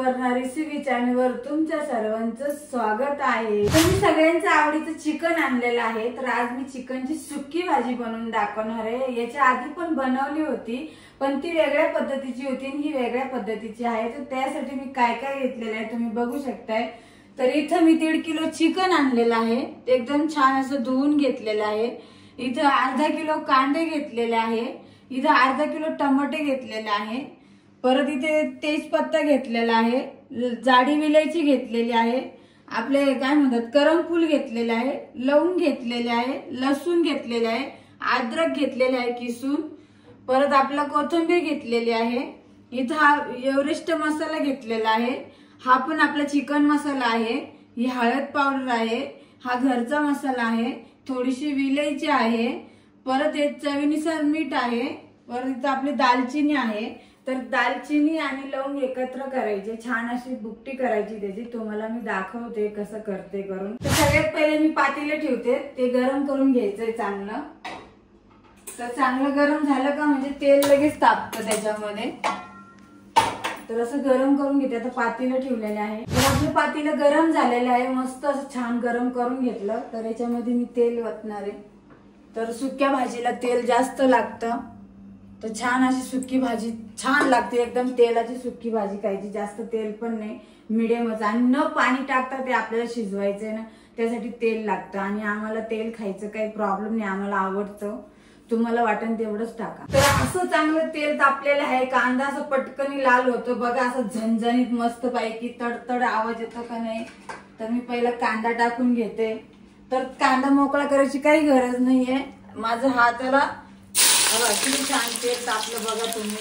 Suvarna Swiggy channel वर तुमच्या सर्वांचं स्वागत आहे. तुम्ही सगळ्यांचं आवडीचं चिकन आणलेलं आहे. तर आज मी चिकनची सुक्की भाजी बनवून दाखवणार आहे. याच्या आधी पण बनवली होती पण ती वेगळ्या पद्धतीची होती आणि ही वेगळ्या पद्धतीची आहे. तर त्यासाठी मी काय काय घेतलेलं आहे तुम्ही बघू शकताय. तर इथं मी दीड किलो चिकन आणलेलं आहे. ते एकदम छान असं धुवून घेतलेलं आहे. इथं अर्धा किलो कांदे घेतलेले आहे. इथं अर्धा किलो टमाटे घेतलेले आहे. परत इथे तेजपत्ता घेतलेला आहे जाडी विलायची घेतलेली आहे आपले काय म्हणतात करमफूल घेतलेले आहे लवंग घेतलेले आहे लसूण घेतलेले आहे अद्रक घेतलेले आहे किसून परत आपला कोथिंबीर घेतलेली आहे इथं हा एव्हरेस्ट मसाला घेतलेला आहे हा पण आपला चिकन मसाला आहे ही हळद पावडर आहे हा घरचा मसाला आहे थोडीशी विलायची आहे परत हे चवीनुसार मीठ आहे परत इथं आपली दालचिनी आहे तर दालचिनी आणि लवंग एकत्र करायचे. छान अशी बुकटी करायची त्याची. तुम्हाला मी दाखवते कसं करते करून. तर सगळ्यात पहिले मी पातेले ठेवते. ते गरम करून घ्यायचंय चांगलं. तर चांगलं गरम झालं का म्हणजे तेल लगेच तापतं त्याच्यामध्ये. तर असं गरम करून घेते. आता पातीला ठेवलेलं आहे. तर आपलं पातीला गरम झालेलं आहे. मस्त असं छान गरम करून घेतलं. तर याच्यामध्ये मी तेल वतणार. आहे तर सुक्या भाजीला तेल जास्त लागतं. तर छान अशी सुकी भाजी छान लागते. एकदम तेलाची सुकी भाजी खायची. जास्त तेल पण नाही. मिडियमच. आणि न पाणी टाकता ते आपल्याला शिजवायचंय ना त्यासाठी तेल लागतं. आणि आम्हाला तेल खायचं काही प्रॉब्लेम नाही. आम्हाला आवडतं. तुम्हाला वाटेल तेवढंच टाका. तर असं चांगलं तेल तापलेलं आहे. कांदा असं पटकनी लाल होतो. बघा असं झणझणीत मस्त पैकी तडतड आवाज येतो का नाही? तर मी पहिला कांदा टाकून घेते. तर कांदा मोकळा करायची काही गरज नाहीये. माझं हाताला बघा किती छान तेल तापलं बघा तुम्ही.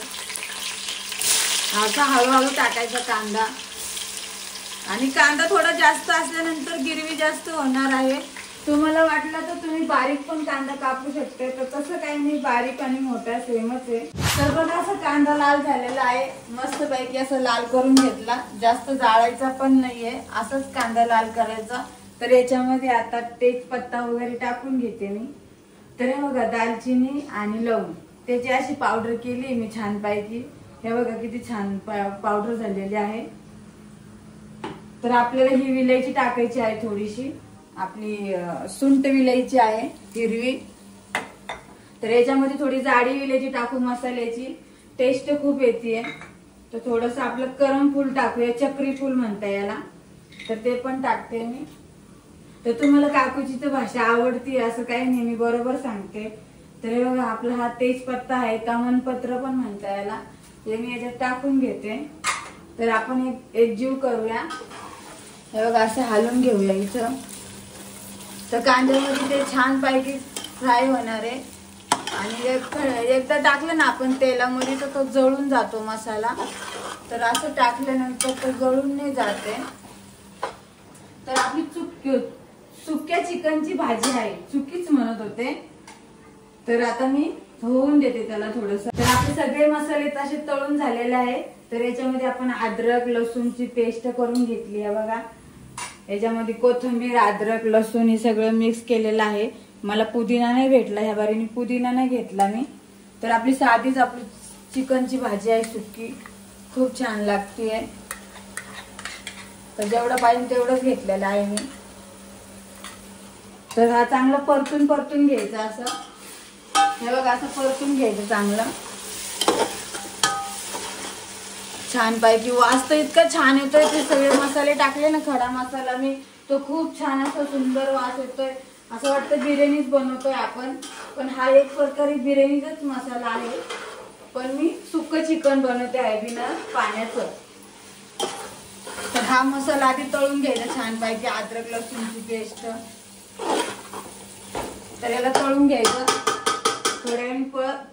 असा हळूहळू टाकायचा कांदा. आणि कांदा थोडा जास्त असल्यानंतर गिरवी जास्त होणार आहे. तुम्हाला वाटलं तर तुम्ही बारीक पण कांदा कापू शकते तर तसं काही नाही बारीक आणि मोठा सेमच आहे. तर बघा असं कांदा लाल झालेला आहे. मस्त पैकी असं लाल करून घेतला. जास्त जाळायचा पण नाहीये. असंच कांदा लाल करायचा. तर याच्यामध्ये आता तेजपत्ता वगैरे टाकून घेते मी. तर हे बघा दालचिनी आणि लवंग. त्याची अशी पावडर केली मी छानपैकी. हे बघा किती छान पावडर झालेली आहे. तर आपल्याला ही विलायची टाकायची आहे थोडीशी. आपली सुंट विलायची आहे हिरवी. तर याच्यामध्ये थोडी जाडी विलायची टाकू मसाल्याची. टेस्ट खूप येते तर थोडस आपलं करम फूल टाकूया चक्री फूल म्हणता याला. तर ते पण टाकते मी. तर तुम्हाला काकूची तर भाषा आवडती असं काही नाही मी बरोबर सांगते. तर बघा आपला हा तेजपत्ता आहे तमनपत्र पण म्हणता याला. हे मी याच्यात टाकून घेते. तर आपण एक एक जीव करूया. हे बघा असं हालून घेऊया इथं. तर कांद्यामध्ये ते छान पैकी फ्राय होणार आहे. आणि एक- एकदा टाकलं ना आपण तेलामध्ये तर तो जळून जातो मसाला. तर असं टाकल्यानंतर तो जळून नाही जाते. तर आपली चुक सुक्या चिकनची भाजी आहे. चुकीच म्हणत होते. तर आता मी होऊन देते त्याला थोडस. तर आपले सगळे मसाले तसे तळून झालेले आहे तर याच्यामध्ये आपण अद्रक लसूणची पेस्ट करून घेतली आहे बघा. याच्यामध्ये कोथिंबीर अद्रक लसूण हे सगळं मिक्स केलेलं आहे. मला पुदिना नाही भेटला ह्या बारीने पुदिना नाही घेतला मी. तर आपली साधीच आपली चिकनची भाजी आहे सुकी. खूप छान लागते तर जेवढं पाहिजे तेवढंच घेतलेलं आहे मी. तर हा चांगला परतून परतून घ्यायचा असं. हे बघा असं परतून घ्यायचं चांगलं. छान पैकी वास तर इतका छान येतोय ते सगळे मसाले टाकले ना खडा मसाला मी तो खूप छान असा सुंदर वास येतोय. असं वाटतं बिर्याणीच बनवतोय आपण. पण हा एक प्रकारे बिर्याणीचाच मसाला आहे. पण मी सुक चिकन बनवते आहे बिना पाण्याचं. तर हा मसाला आधी तळून घ्यायचा छान पैकी अद्रक लसूणची पेस्ट. तर याला तळून घ्यायचं. थोड्या वेळ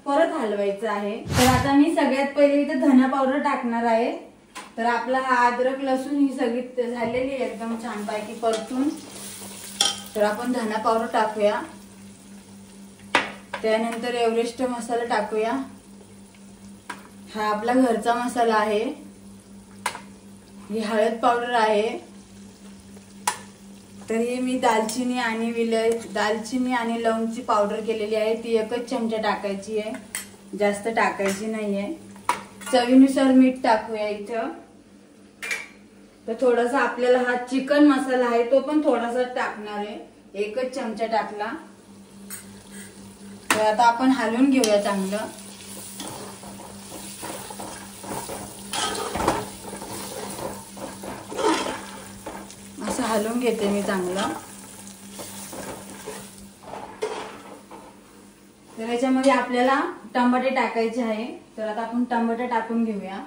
परत हलवायचं आहे. तर आता मी सगळ्यात पहिले इथे धना पावडर टाकणार आहे. तर आपला हा अद्रक लसूण ही सगळी झालेली आहे एकदम छानपैकी परतून. तर आपण धना पावडर टाकूया. त्यानंतर एव्हरेस्ट मसाला टाकूया. हा आपला घरचा मसाला आहे. ही हळद पावडर आहे. तर ही मी दालचिनी आणि विलय दालचिनी आणि लवंगची पावडर केलेली आहे. ती एकच चमचा टाकायची आहे. जास्त टाकायची नाहीये. चवीनुसार मीठ टाकूया इथं. तर थोडासा आपल्याला हा चिकन मसाला आहे तो पण थोडासा टाकणार आहे. एकच चमचा टाकला. तर आता आपण हलवून घेऊया चांगलं. घालून घेते मी चांगलं. तर याच्यामध्ये आपल्याला टमाटे टाकायचे आहे. तर आता आपण टमाटे टाकून घेऊया.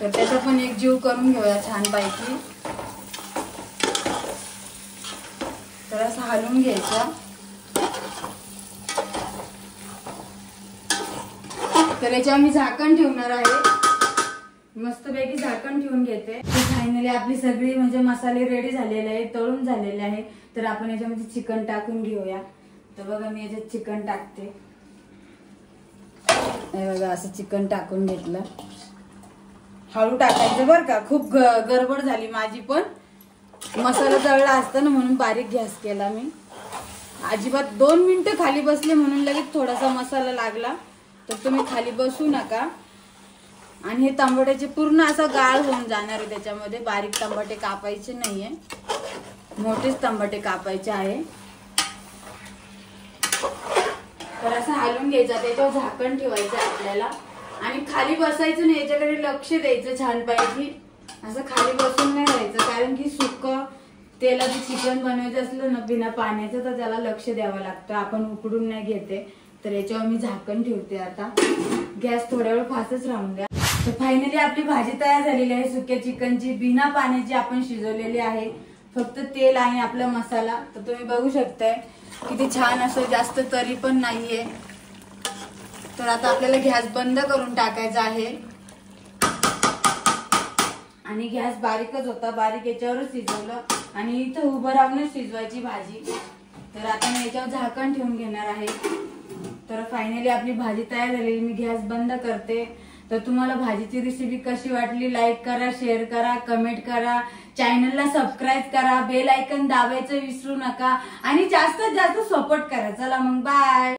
तर त्याचा पण एक जीव करून घेऊया छान पैकी तर असं हलवून घ्यायचं. तर याच्यावर मी झाकण ठेवणार आहे. मस्तपैकी झाकण ठेवून घेते. फायनली आपली सगळी म्हणजे मसाले रेडी झालेले आहे तळून झालेले आहे तर आपण याच्यामध्ये चिकन टाकून घेऊया. तर बघा मी याच्यात चिकन टाकते. बघा असं चिकन टाकून घेतलं. हळू टाकायचं बरं का. खूप ग- गडबड झाली माझी पण. मसाला जळला असता ना म्हणून बारीक गॅस केला मी. अजिबात दोन मिनिटं खाली बसले म्हणून लगेच थोडासा मसाला लागला. तर तुम्ही खाली बसू नका. आणि हे तांबड्याचे पूर्ण असा गाळ होऊन जाणार आहे त्याच्यामध्ये. बारीक तांबटे कापायचे नाहीये. मोठेच तांबटे कापायचे आहे. तर असं हलवून घ्यायचं. त्याच्यावर झाकण ठेवायचं आपल्याला. आणि खाली बसायचं नाही याच्याकडे लक्ष द्यायचं छानपैकी असं खाली बसून नाही राहायचं कारण की सुक तेला चिकन बनवायचं असलं ना बिना पाण्याचं तर त्याला लक्ष द्यावं लागतं. आपण उकडून नाही घेते. तर याच्यावर मी झाकण ठेवते आता. गॅस थोड्या वेळ फासच राहून द्या. तर फायनली आपली भाजी तयार झालेली आहे. सुक्या चिकनची बिना पाण्याची आपण शिजवलेली आहे. फक्त तेल आणि आपला मसाला. तर तुम्ही बघू शकताय किती छान असं जास्त तरी पण नाहीये. तर आता आपल्याला गॅस बंद करून टाकायचा आहे. आणि गॅस बारीकच होता. बारीक याच्यावरच शिजवलं. आणि इथं उभं राहूनच शिजवायची भाजी. तर आता मी याच्यावर झाकण ठेवून घेणार आहे. तर फायनली आपली भाजी तयार झालेली. मी गॅस बंद करते. तर तुम्हाला भाजीची रेसिपी कशी वाटली लाईक करा शेअर करा कमेंट करा. चॅनलला सबस्क्राईब करा बेल ऐकन दाबायचं विसरू नका. आणि जास्तीत जास्त सपोर्ट करा. चला मग बाय